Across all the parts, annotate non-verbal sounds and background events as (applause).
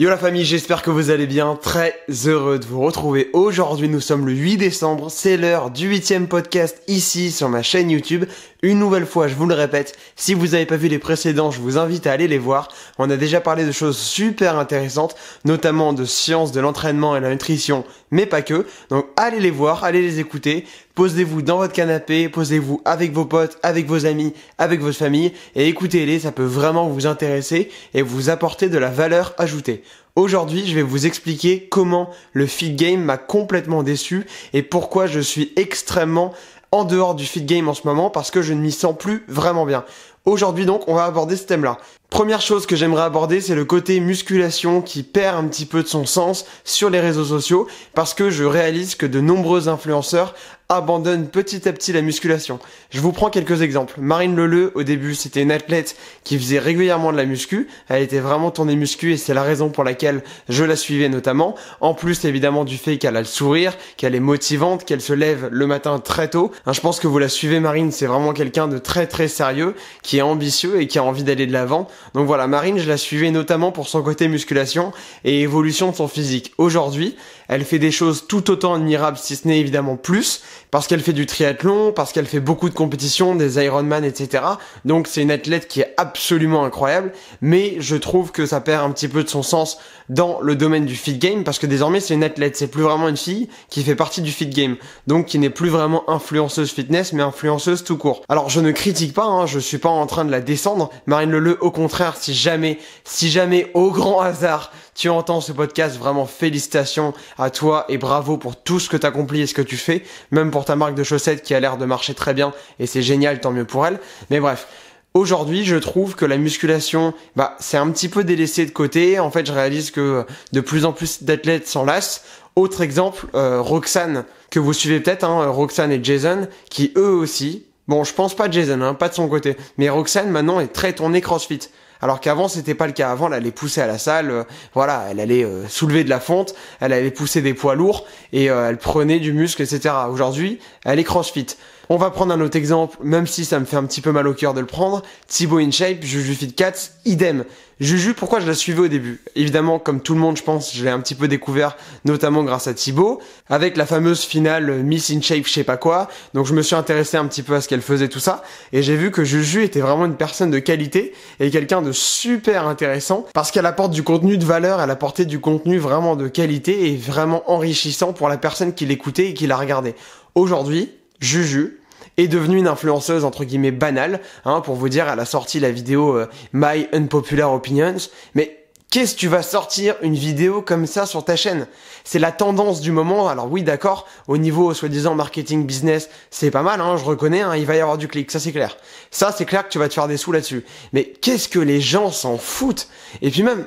Yo la famille, j'espère que vous allez bien. Très heureux de vous retrouver. Aujourd'hui, nous sommes le 8 décembre. C'est l'heure du huitième podcast ici sur ma chaîne YouTube. Une nouvelle fois, je vous le répète, si vous n'avez pas vu les précédents, je vous invite à aller les voir. On a déjà parlé de choses super intéressantes, notamment de sciences de l'entraînement et de la nutrition, mais pas que. Donc allez les voir, allez les écouter. Posez-vous dans votre canapé, posez-vous avec vos potes, avec vos amis, avec votre famille et écoutez-les, ça peut vraiment vous intéresser et vous apporter de la valeur ajoutée. Aujourd'hui, je vais vous expliquer comment le feed game m'a complètement déçu et pourquoi je suis extrêmement en dehors du feed game en ce moment parce que je ne m'y sens plus vraiment bien. Aujourd'hui donc, on va aborder ce thème-là. Première chose que j'aimerais aborder, c'est le côté musculation qui perd un petit peu de son sens sur les réseaux sociaux parce que je réalise que de nombreux influenceurs abandonnent petit à petit la musculation. Je vous prends quelques exemples. Marine Leleu, au début, c'était une athlète qui faisait régulièrement de la muscu. Elle était vraiment tournée muscu et c'est la raison pour laquelle je la suivais notamment. En plus, évidemment, du fait qu'elle a le sourire, qu'elle est motivante, qu'elle se lève le matin très tôt. Hein, je pense que vous la suivez, Marine, c'est vraiment quelqu'un de très très sérieux, qui est ambitieux et qui a envie d'aller de l'avant. Donc voilà, Marine, je la suivais notamment pour son côté musculation et évolution de son physique. Aujourd'hui, elle fait des choses tout autant admirables, si ce n'est évidemment plus, parce qu'elle fait du triathlon, parce qu'elle fait beaucoup de compétitions, des Ironman, etc. Donc c'est une athlète qui est absolument incroyable, mais je trouve que ça perd un petit peu de son sens dans le domaine du fit game, parce que désormais c'est une athlète, c'est plus vraiment une fille qui fait partie du fit game, donc qui n'est plus vraiment influenceuse fitness, mais influenceuse tout court. Alors je ne critique pas, hein, je suis pas en train de la descendre, Marine Leleu, au contraire, si jamais, si jamais, au grand hasard, tu entends ce podcast, vraiment félicitations à toi et bravo pour tout ce que tu accomplis et ce que tu fais, même pour ta marque de chaussettes qui a l'air de marcher très bien et c'est génial, tant mieux pour elle. Mais bref, Aujourd'hui, je trouve que la musculation, bah, c'est un petit peu délaissé de côté. En fait, je réalise que de plus en plus d'athlètes s'en lassent. Autre exemple, euh, Roxane, que vous suivez peut-être, hein, Roxane et Jason, qui eux aussi, bon, je pense pas Jason, hein, pas de son côté, mais Roxane maintenant est très tournée CrossFit. Alors qu'avant c'était pas le cas. Avant elle allait pousser à la salle, euh, voilà, elle allait euh, soulever de la fonte, elle allait pousser des poids lourds et euh, elle prenait du muscle, etc. Aujourd'hui, elle est CrossFit. On va prendre un autre exemple, même si ça me fait un petit peu mal au cœur de le prendre. Thibaut InShape, Juju Fit Cats, idem. Juju, pourquoi je la suivais au début? Évidemment, comme tout le monde, je pense, je l'ai un petit peu découvert, notamment grâce à Thibaut, avec la fameuse finale Miss InShape, je sais pas quoi. Donc je me suis intéressé un petit peu à ce qu'elle faisait, tout ça, et j'ai vu que Juju était vraiment une personne de qualité et quelqu'un de super intéressant, parce qu'elle apporte du contenu de valeur, elle apportait du contenu vraiment de qualité et vraiment enrichissant pour la personne qui l'écoutait et qui la regardait. Aujourd'hui, Juju, est devenue une influenceuse entre guillemets banale, hein, pour vous dire, elle a sorti la vidéo euh, My Unpopular Opinions, mais Qu'est-ce que tu vas sortir une vidéo comme ça sur ta chaîne? C'est la tendance du moment. Alors oui, d'accord, au niveau soi-disant marketing business, c'est pas mal, hein, je reconnais, hein, il va y avoir du clic, ça c'est clair. Ça c'est clair que tu vas te faire des sous là-dessus. Mais qu'est-ce que les gens s'en foutent? Et puis même,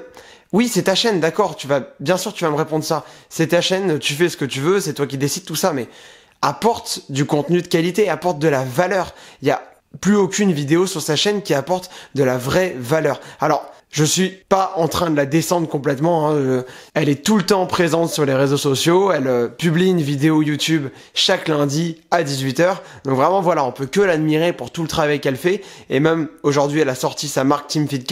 oui, c'est ta chaîne, d'accord, tu vas, bien sûr, tu vas me répondre ça. C'est ta chaîne, tu fais ce que tu veux, c'est toi qui décides tout ça, mais apporte du contenu de qualité, apporte de la valeur. Il y a plus aucune vidéo sur sa chaîne qui apporte de la vraie valeur. Alors, je suis pas en train de la descendre complètement. Hein. Elle est tout le temps présente sur les réseaux sociaux. Elle euh, publie une vidéo YouTube chaque lundi à 18h. Donc vraiment voilà, on peut que l'admirer pour tout le travail qu'elle fait. Et même aujourd'hui, elle a sorti sa marque Team Fit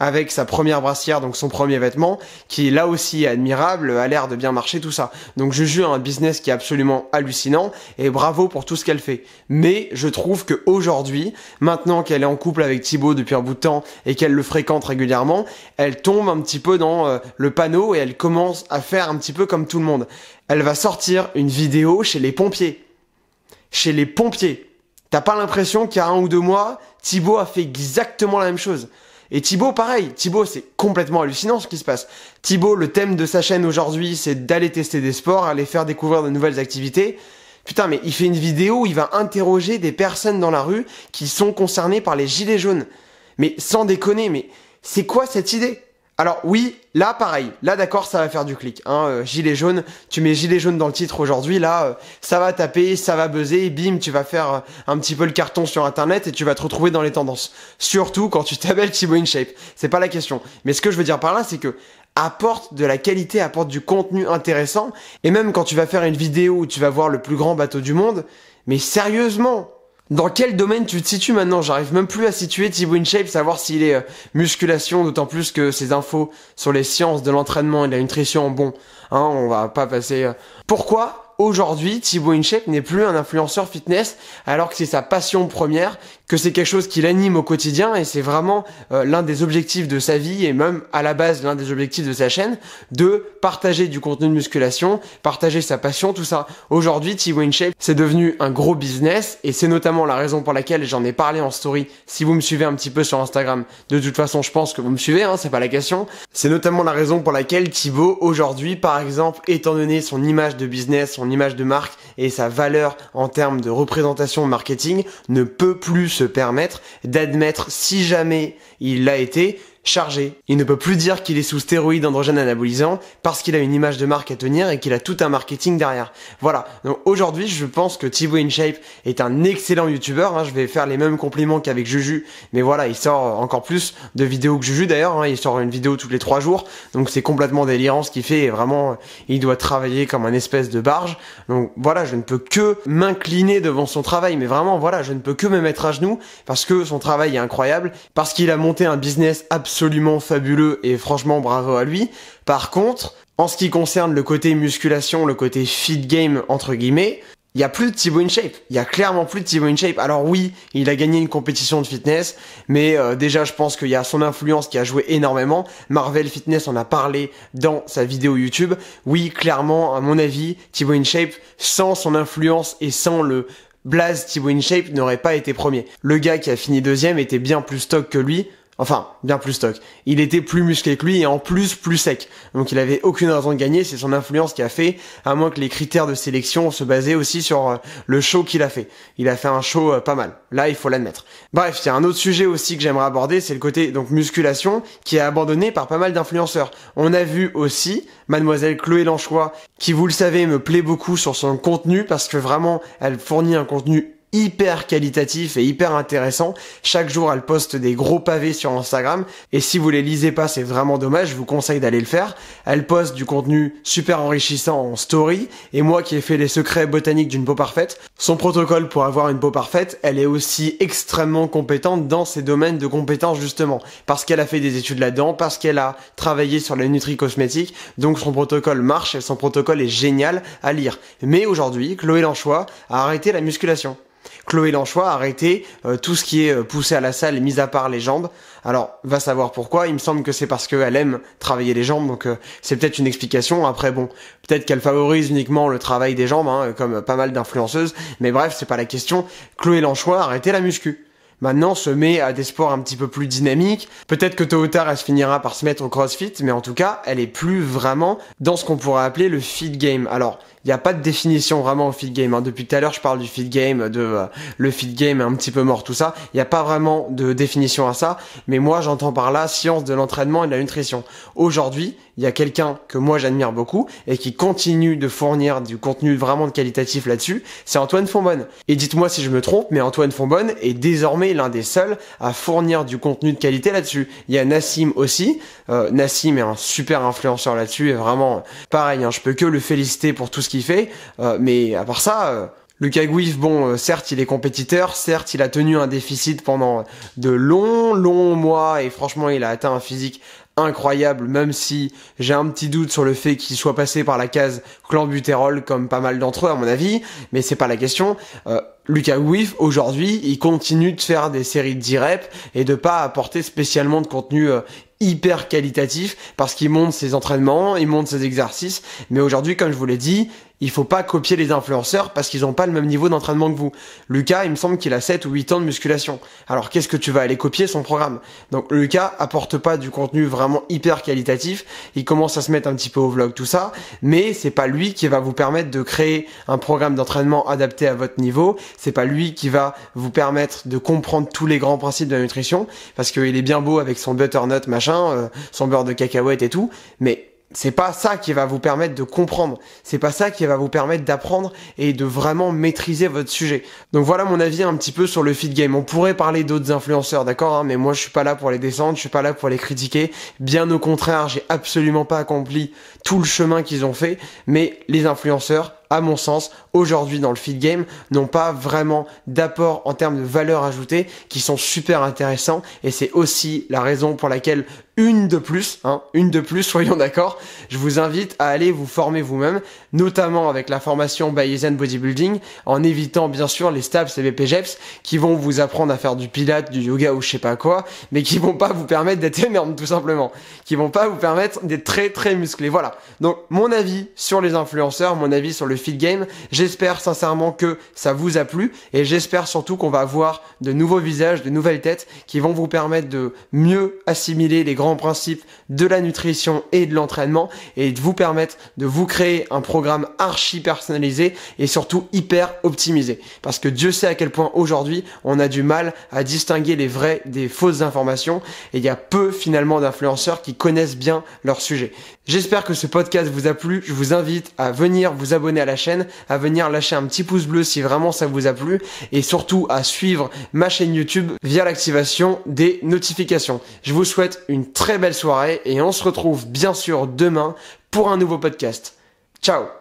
avec sa première brassière, donc son premier vêtement, qui là aussi est admirable, a l'air de bien marcher, tout ça. Donc je jure un business qui est absolument hallucinant et bravo pour tout ce qu'elle fait. Mais je trouve que aujourd'hui, maintenant qu'elle est en couple avec Thibaut depuis un bout de temps et qu'elle le fréquente régulièrement, elle tombe un petit peu dans euh, le panneau et elle commence à faire un petit peu comme tout le monde. Elle va sortir une vidéo chez les pompiers. Chez les pompiers. T'as pas l'impression qu'il y a un ou deux mois, Thibaut a fait exactement la même chose. Et Thibaut, pareil. Thibaut, c'est complètement hallucinant ce qui se passe. Thibaut, le thème de sa chaîne aujourd'hui, c'est d'aller tester des sports, aller faire découvrir de nouvelles activités. Putain, mais il fait une vidéo où il va interroger des personnes dans la rue qui sont concernées par les gilets jaunes. Mais sans déconner, mais c'est quoi cette idée? Alors oui, là pareil, là d'accord, ça va faire du clic. Hein, euh, gilet jaune, tu mets gilet jaune dans le titre aujourd'hui, là euh, ça va taper, ça va buzzer, bim, tu vas faire euh, un petit peu le carton sur internet et tu vas te retrouver dans les tendances. Surtout quand tu t'appelles Thibaut InShape, c'est pas la question. Mais ce que je veux dire par là, c'est que apporte de la qualité, apporte du contenu intéressant, et même quand tu vas faire une vidéo où tu vas voir le plus grand bateau du monde, mais sérieusement, Dans quel domaine tu te situes maintenant? J'arrive même plus à situer Thibaut InShape, savoir s'il est euh, musculation, d'autant plus que ces infos sur les sciences de l'entraînement et de la nutrition, bon, hein, on va pas passer... Euh. Pourquoi? Aujourd'hui, Thibaut InShape n'est plus un influenceur fitness, alors que c'est sa passion première, que c'est quelque chose qui l'anime au quotidien, et c'est vraiment euh, l'un des objectifs de sa vie, et même à la base l'un des objectifs de sa chaîne, de partager du contenu de musculation, partager sa passion, tout ça. Aujourd'hui, Thibaut InShape, c'est devenu un gros business, et c'est notamment la raison pour laquelle j'en ai parlé en story, si vous me suivez un petit peu sur Instagram. De toute façon, je pense que vous me suivez, hein, c'est pas la question. C'est notamment la raison pour laquelle Thibaut, aujourd'hui, par exemple, étant donné son image de business, image de marque et sa valeur en termes de représentation marketing ne peut plus se permettre d'admettre si jamais il l'a été Il ne peut plus dire qu'il est sous stéroïdes androgènes anabolisants parce qu'il a une image de marque à tenir et qu'il a tout un marketing derrière. Voilà. Donc aujourd'hui, je pense que Thibaut InShape est un excellent youtubeur. Hein. Je vais faire les mêmes compliments qu'avec Juju, mais voilà, il sort encore plus de vidéos que Juju d'ailleurs. Hein. Il sort une vidéo tous les trois jours, donc c'est complètement délirant ce qu'il fait. Vraiment, il doit travailler comme un espèce de barge. Donc voilà, je ne peux que m'incliner devant son travail, mais vraiment voilà, je ne peux que me mettre à genoux parce que son travail est incroyable, parce qu'il a monté un business absolument absolument fabuleux et franchement bravo à lui. Par contre, en ce qui concerne le côté musculation, le côté fit game entre guillemets, il y a plus de Thibaut InShape. Il y a clairement plus de Thibaut InShape. Alors oui, il a gagné une compétition de fitness, mais euh, déjà je pense qu'il y a son influence qui a joué énormément. Marvel Fitness en a parlé dans sa vidéo YouTube. Oui, clairement, à mon avis, Thibaut InShape, sans son influence et sans le Blaze Thibaut InShape n'aurait pas été premier. Le gars qui a fini deuxième était bien plus stock que lui. Enfin, bien plus stock. Il était plus musclé que lui et en plus plus sec. Donc il avait aucune raison de gagner, c'est son influence qui a fait, à moins que les critères de sélection se basaient aussi sur euh, le show qu'il a fait. Il a fait un show euh, pas mal. Là, il faut l'admettre. Bref, il y a un autre sujet aussi que j'aimerais aborder, c'est le côté donc musculation qui est abandonné par pas mal d'influenceurs. On a vu aussi mademoiselle Chloé Lanchois qui vous le savez me plaît beaucoup sur son contenu parce que vraiment elle fournit un contenu hyper qualitatif et hyper intéressant. Chaque jour, elle poste des gros pavés sur Instagram. Et si vous les lisez pas, c'est vraiment dommage. Je vous conseille d'aller le faire. Elle poste du contenu super enrichissant en story. Et moi qui ai fait les secrets botaniques d'une peau parfaite, son protocole pour avoir une peau parfaite, elle est aussi extrêmement compétente dans ses domaines de compétences justement. Parce qu'elle a fait des études là-dedans, parce qu'elle a travaillé sur la nutri-cosmétique. Donc son protocole marche et son protocole est génial à lire. Mais aujourd'hui, Chloé Lanchois a arrêté la musculation. Chloé Lanchois a arrêté euh, tout ce qui est euh, poussé à la salle, mis à part les jambes. Alors, va savoir pourquoi. Il me semble que c'est parce qu'elle aime travailler les jambes, donc euh, c'est peut-être une explication. Après, bon, peut-être qu'elle favorise uniquement le travail des jambes, hein, comme pas mal d'influenceuses. Mais bref, c'est pas la question. Chloé Lanchois a arrêté la muscu maintenant se met à des sports un petit peu plus dynamiques. Peut-être que tôt ou tard, elle se finira par se mettre au crossfit, mais en tout cas, elle est plus vraiment dans ce qu'on pourrait appeler le fit game. Alors, n'y a pas de définition vraiment au feed game. Hein. Depuis tout à l'heure, je parle du feed game, de euh, le feed game est un petit peu mort, tout ça. Il n'y a pas vraiment de définition à ça. Mais moi, j'entends par là science de l'entraînement et de la nutrition. Aujourd'hui, il y a quelqu'un que moi j'admire beaucoup et qui continue de fournir du contenu vraiment qualitatif là-dessus. C'est Antoine Fonbonne. Et dites-moi si je me trompe, mais Antoine Fonbonne est désormais l'un des seuls à fournir du contenu de qualité là-dessus. Il y a Nassim aussi. Euh, Nassim est un super influenceur là-dessus et vraiment pareil. Hein, je peux que le féliciter pour tout ce qu'il fait. Euh, mais à part ça, euh, Lucas Guif, bon, euh, certes, il est compétiteur, certes, il a tenu un déficit pendant de longs, longs mois, et franchement, il a atteint un physique incroyable, même si j'ai un petit doute sur le fait qu'il soit passé par la case clan-butérol, comme pas mal d'entre eux, à mon avis, mais c'est pas la question. Lucas Guif, aujourd'hui, il continue de faire des séries de 10 reps et de pas apporter spécialement de contenu hyper qualitatif parce qu'il monte ses entraînements, il monte ses exercices. Mais aujourd'hui, comme je vous l'ai dit, il faut pas copier les influenceurs parce qu'ils n'ont pas le même niveau d'entraînement que vous. Lucas, il me semble qu'il a 7 ou 8 ans de musculation. Alors qu'est-ce que tu vas aller copier son programme? Donc Lucas apporte pas du contenu vraiment hyper qualitatif, il commence à se mettre un petit peu au vlog tout ça, mais c'est pas lui qui va vous permettre de créer un programme d'entraînement adapté à votre niveau, c'est pas lui qui va vous permettre de comprendre tous les grands principes de la nutrition. Parce qu'il est bien beau avec son butternut machin, euh, son beurre de cacahuète et tout, mais c'est pas ça qui va vous permettre de comprendre. C'est pas ça qui va vous permettre d'apprendre et de vraiment maîtriser votre sujet. Donc voilà mon avis un petit peu sur le feed game. On pourrait parler d'autres influenceurs, d'accord, hein, mais moi je suis pas là pour les descendre, je suis pas là pour les critiquer. Bien au contraire, j'ai absolument pas accompli tout le chemin qu'ils ont fait. Mais les influenceurs, à mon sens, aujourd'hui dans le feed game, n'ont pas vraiment d'apport en termes de valeur ajoutée qui sont super intéressants et c'est aussi la raison pour laquelle une de plus, hein, une de plus, (laughs) soyons d'accord, je vous invite à aller vous former vous-même, notamment avec la formation Bayesian Bodybuilding, en évitant bien sûr les STAPS et les BPGEPS qui vont vous apprendre à faire du pilate, du yoga ou je sais pas quoi, mais qui vont pas vous permettre d'être énorme tout simplement, qui vont pas vous permettre d'être très très musclé. Voilà. Donc mon avis sur les influenceurs, mon avis sur le feed game, j'espère sincèrement que ça vous a plu et j'espère surtout qu'on va avoir de nouveaux visages, de nouvelles têtes qui vont vous permettre de mieux assimiler les grands principe de la nutrition et de l'entraînement et de vous permettre de vous créer un programme archi personnalisé et surtout hyper optimisé. Parce que Dieu sait à quel point aujourd'hui on a du mal à distinguer les vraies des fausses informations et il y a peu finalement d'influenceurs qui connaissent bien leur sujet. J'espère que ce podcast vous a plu. Je vous invite à venir vous abonner à la chaîne, à venir lâcher un petit pouce bleu si vraiment ça vous a plu et surtout à suivre ma chaîne YouTube via l'activation des notifications. Je vous souhaite une très belle soirée et on se retrouve bien sûr demain pour un nouveau podcast. Ciao